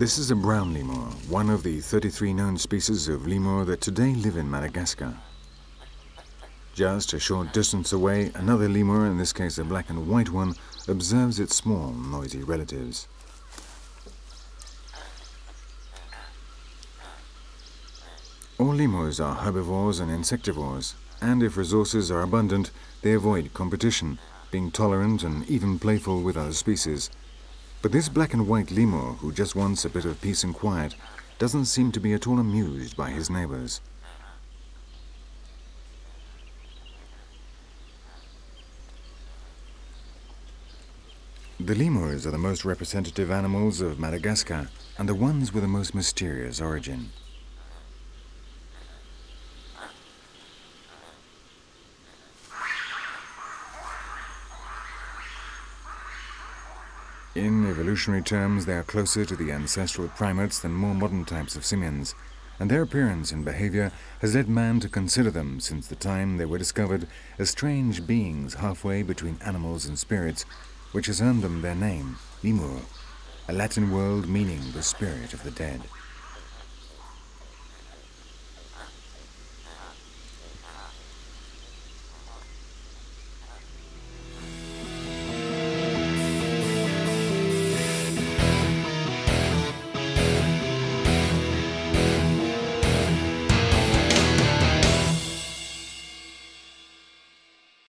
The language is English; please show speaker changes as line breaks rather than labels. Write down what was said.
This is a brown lemur, one of the 33 known species of lemur that today live in Madagascar. Just a short distance away, another lemur, in this case a black and white one, observes its small, noisy relatives. All lemurs are herbivores and insectivores, and if resources are abundant, they avoid competition, being tolerant and even playful with other species. But this black and white lemur, who just wants a bit of peace and quiet, doesn't seem to be at all amused by his neighbors. The lemurs are the most representative animals of Madagascar and the ones with the most mysterious origin. In evolutionary terms, they are closer to the ancestral primates than more modern types of simians, and their appearance and behavior has led man to consider them since the time they were discovered as strange beings halfway between animals and spirits, which has earned them their name, lemur, a Latin word meaning the spirit of the dead.